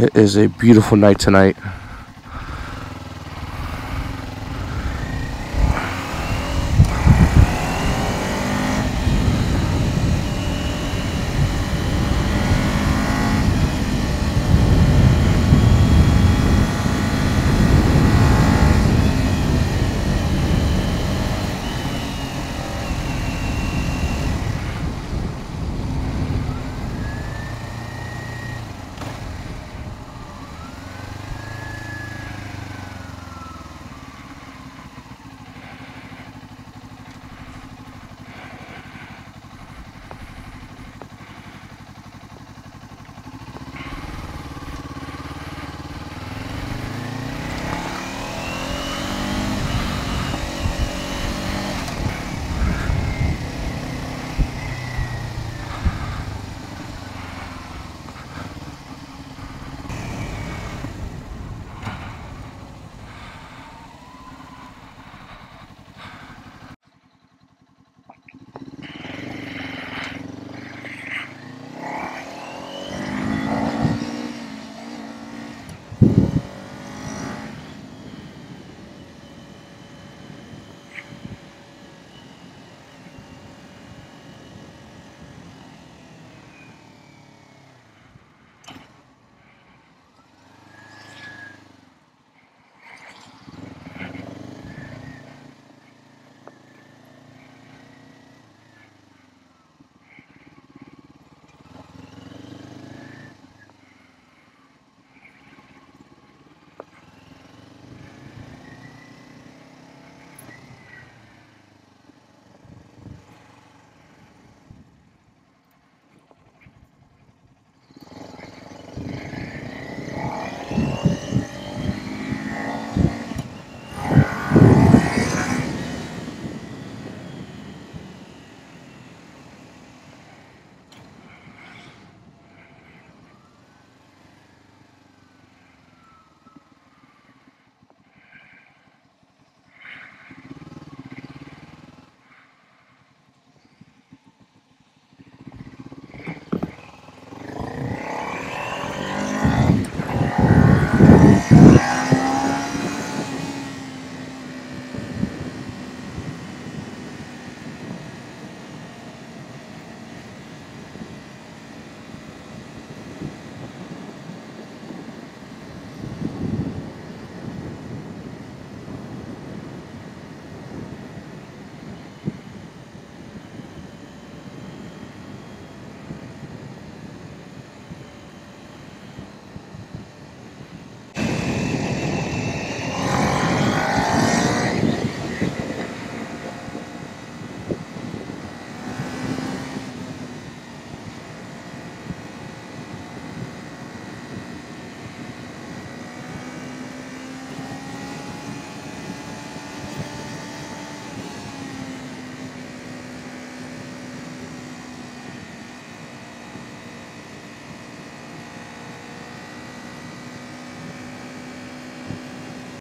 It is a beautiful night tonight.